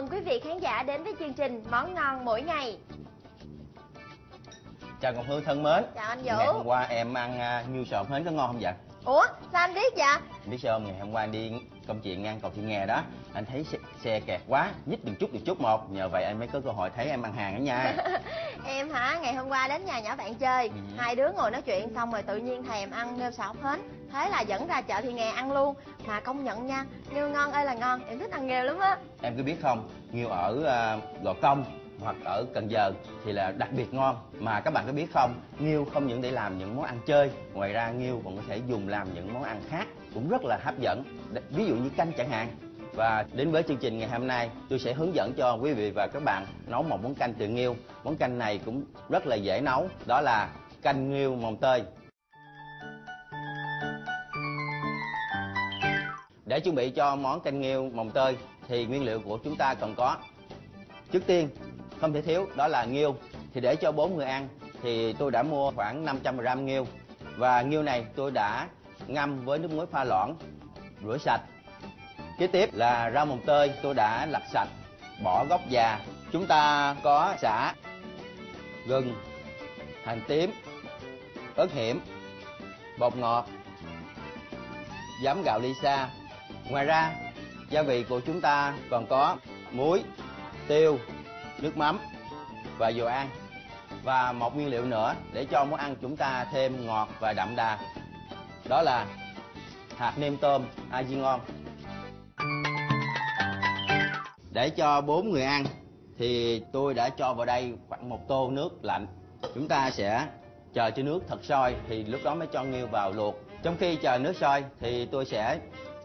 mừng quý vị khán giả đến với chương trình Món ngon mỗi ngày. Chào Ngọc Hương thân mến Chào anh Ngày hôm Vũ. qua em ăn uh, nhiêu sọp hến có ngon không dạ? Ủa, sao anh biết vậy? Biết sao không? Ngày hôm qua anh đi công chuyện ngang cầu Thị Nghè đó Anh thấy xe, xe kẹt quá Nhích từng chút từng chút một Nhờ vậy anh mới có cơ hội thấy em ăn hàng đó nha em hả, ngày hôm qua đến nhà nhỏ bạn chơi, Ừ. hai đứa ngồi nói chuyện xong rồi tự nhiên thèm ăn nghêu sọt hến. Thế là dẫn ra chợ thì nghè ăn luôn. Mà công nhận nha, nghêu ngon ơi là ngon, em thích ăn nghêu lắm á. Em có biết không? nghêu ở uh, Gò Công hoặc ở Cần Giờ thì là đặc biệt ngon Mà các bạn có biết không? nghêu không những để làm những món ăn chơi Ngoài ra nghêu còn có thể dùng làm những món ăn khác Cũng rất là hấp dẫn Ví dụ như canh chẳng hạn và đến với chương trình ngày hôm nay tôi sẽ hướng dẫn cho quý vị và các bạn nấu một món canh từ nghêu Món canh này cũng rất là dễ nấu Đó là canh nghêu mồng tơi Để chuẩn bị cho món canh nghêu mồng tơi thì nguyên liệu của chúng ta cần có. Trước tiên, không thể thiếu đó là nghêu. Thì để cho 4 người ăn thì tôi đã mua khoảng 500g nghêu. Và nghêu này tôi đã ngâm với nước muối pha loãng, rửa sạch. Kế tiếp là rau mồng tơi tôi đã lặt sạch, bỏ gốc già. Chúng ta có xả gừng, hành tím, ớt hiểm bột ngọt, giấm gạo lisa ngoài ra, gia vị của chúng ta còn có muối, tiêu, nước mắm và dầu ăn. Và một nguyên liệu nữa để cho món ăn chúng ta thêm ngọt và đậm đà. Đó là hạt nêm tôm aji ngon để cho bốn người ăn, thì tôi đã cho vào đây khoảng một tô nước lạnh. Chúng ta sẽ chờ cho nước thật sôi, thì lúc đó mới cho nghêu vào luộc. Trong khi chờ nước sôi, thì tôi sẽ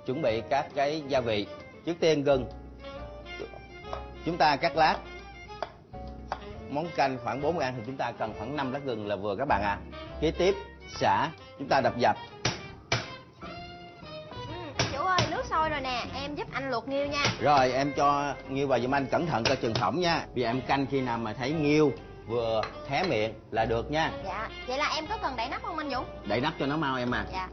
chuẩn bị các cái gia vị. Trước tiên gừng. Chúng ta cắt lát. Món canh khoảng 40 ăn thì chúng ta cần khoảng 5 lá gừng là vừa các bạn ạ. Kế tiếp xả. Chúng ta đập dập. Ừ, Vũ ơi, nước sôi rồi nè, em giúp anh luộc nghêu nha. rồi em cho nghêu vào giùm anh. Cẩn thận coi chừng hỏng nha. Vì em canh khi nào mà thấy nghêu vừa hé miệng là được nha. Dạ, vậy là em có cần đậy nắp không anh Vũ? đậy nắp cho nó mau em à. Dạ.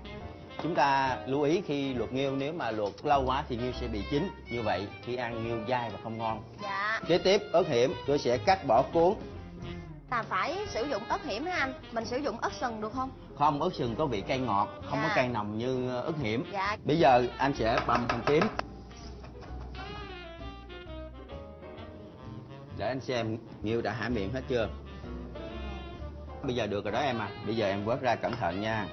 Chúng ta lưu ý khi luộc nghêu nếu mà luộc lâu quá thì nghêu sẽ bị chín như vậy khi ăn nghêu dai và không ngon Dạ. kế tiếp ớt hiểm tôi sẽ cắt bỏ cuốn Ta phải sử dụng ớt hiểm hả anh? Mình sử dụng ớt sừng được không? không ớt sừng có vị cay ngọt không Dạ. có cay nồng như ớt hiểm Dạ. bây giờ anh sẽ băm hành tím để anh xem nghêu đã hả miệng hết chưa bây giờ được rồi đó em à bây giờ em vớt ra cẩn thận nha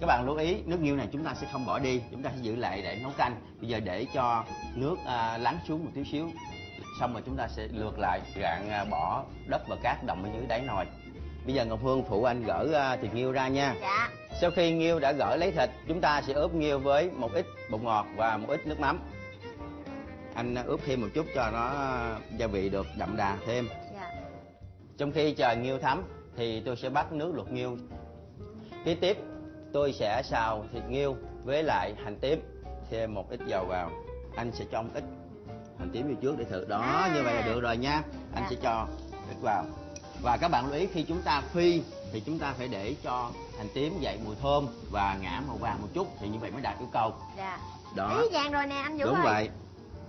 các bạn lưu ý nước nghêu này chúng ta sẽ không bỏ đi chúng ta sẽ giữ lại để nấu canh bây giờ để cho nước à, lắng xuống một tí xíu xong rồi chúng ta sẽ lượt lại rạng à, bỏ đất và cát đọng ở dưới đáy nồi bây giờ ngọc hương phụ anh gỡ à, thịt nghêu ra nha Dạ. sau khi nghêu đã gỡ lấy thịt, chúng ta sẽ ướp nghêu với một ít bột ngọt và một ít nước mắm. Anh ướp thêm một chút cho nó gia vị được đậm đà thêm. Dạ. Trong khi chờ nghêu thấm thì tôi sẽ bắt nước luộc nghêu. Kế tiếp tôi sẽ xào thịt nghêu với lại hành tím, thêm một ít dầu vào. Anh sẽ cho một ít hành tím vào trước để thử. Đó, À. như vậy là được rồi nha. Anh Dạ. sẽ cho ít vào. Và các bạn lưu ý khi chúng ta phi thì chúng ta phải để cho hành tím dậy mùi thơm và ngã màu vàng một chút thì như vậy mới đạt yêu cầu. Dạ. Đó. Ý vàng rồi nè anh Vũ Đúng ơi. vậy.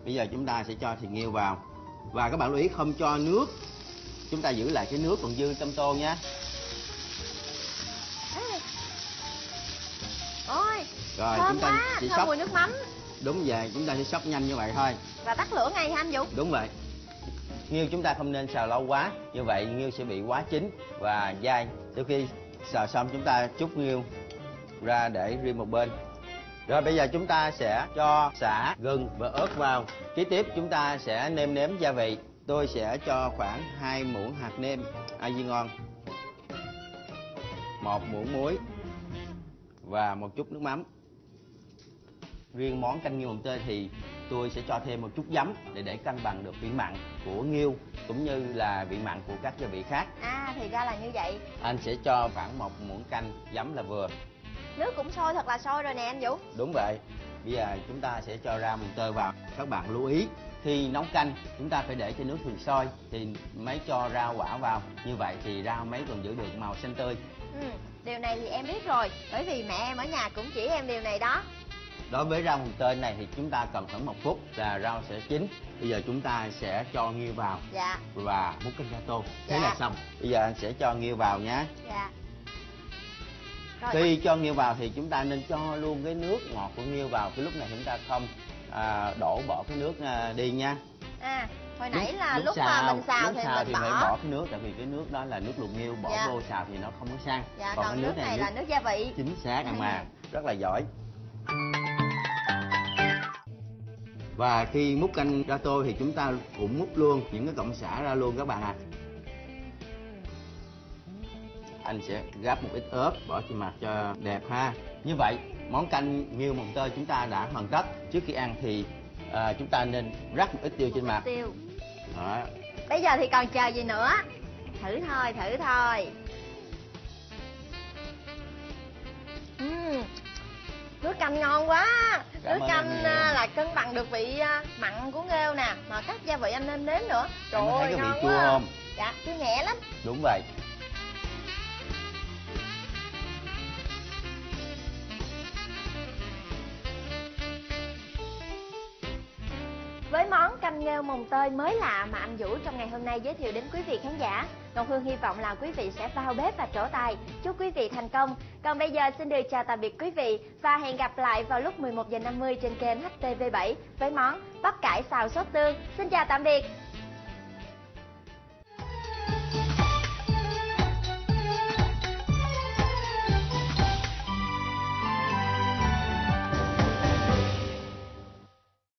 Bây giờ chúng ta sẽ cho thịt nghêu vào. Và các bạn lưu ý không cho nước. Chúng ta giữ lại cái nước còn dư trong tô nhé. Rồi thơm chúng ta quá, chỉ thơm sóc mùi nước mắm. đúng vậy, chúng ta sẽ sóc nhanh như vậy thôi. Và tắt lửa ngay hả anh Vũ? Đúng vậy. Nghêu chúng ta không nên xào lâu quá, như vậy nghêu sẽ bị quá chín và dai. Sau khi xào xong chúng ta trút nghêu ra để riêng một bên. Rồi bây giờ chúng ta sẽ cho xả, gừng và ớt vào. Kế tiếp chúng ta sẽ nêm nếm gia vị. Tôi sẽ cho khoảng 2 muỗng hạt nêm aji ngon. một muỗng muối và một chút nước mắm. Riêng món canh nghêu mồng tơi thì tôi sẽ cho thêm một chút giấm để để cân bằng được vị mặn của nghêu cũng như là vị mặn của các gia vị khác. À, thì ra là như vậy. Anh sẽ cho khoảng một muỗng canh giấm là vừa. Nước cũng sôi thật là sôi rồi nè anh Vũ. Đúng vậy. Bây giờ chúng ta sẽ cho rau mùng tơi vào. Các bạn lưu ý khi nấu canh chúng ta phải để cho nước thường sôi thì mới cho rau quả vào. Như vậy thì rau mới còn giữ được màu xanh tươi. Ừ, điều này thì em biết rồi, bởi vì mẹ em ở nhà cũng chỉ em điều này đó. Đối với rau mùng tơi này thì chúng ta cần khoảng một phút là rau sẽ chín. Bây giờ chúng ta sẽ cho nghêu vào. Dạ. Và múc canh gato thế Dạ. là xong. Bây giờ anh sẽ cho nghêu vào nhé dạ. Rồi. Khi cho nghêu vào thì chúng ta nên cho luôn cái nước ngọt của nghêu vào. Cái lúc này chúng ta không à, đổ bỏ cái nước à, đi nha. À hồi nãy là lúc, xào, mà mình xào lúc thì xào mình thì bỏ, phải bỏ. cái nước tại vì cái nước đó là nước luộc nghêu bỏ Dạ. vô xào thì nó không có sang. Dạ còn, còn, cái nước này là nước gia vị. chính xác ăn mà rất là giỏi và khi múc canh gato thì chúng ta cũng múc luôn những cái cọng xả ra luôn các bạn ạ. Anh sẽ gắp một ít ớt bỏ trên mặt cho đẹp ha. Như vậy món canh nghêu mồng tơi chúng ta đã hoàn tất. Trước khi ăn thì à, chúng ta nên rắc một ít tiêu trên mặt. Tiêu. Đó. Bây giờ thì còn chờ gì nữa? Thử thôi thử thôi. Ừm, nước canh ngon quá nước canh à, là cân bằng được vị à, mặn của nghêu nè mà các gia vị anh nêm nếm nữa. Trời ơi vị ngon chua quá. không? dạ chua nhẹ lắm. Đúng vậy Với món canh nghêu mồng tơi mới lạ mà anh Vũ trong ngày hôm nay giới thiệu đến quý vị khán giả, Ngọc Hương hy vọng là quý vị sẽ vào bếp và trổ tài. Chúc quý vị thành công. Còn bây giờ xin được chào tạm biệt quý vị và hẹn gặp lại vào lúc 11 giờ 50 trên kênh HTV7 với món bắp cải xào sốt tương. Xin chào tạm biệt.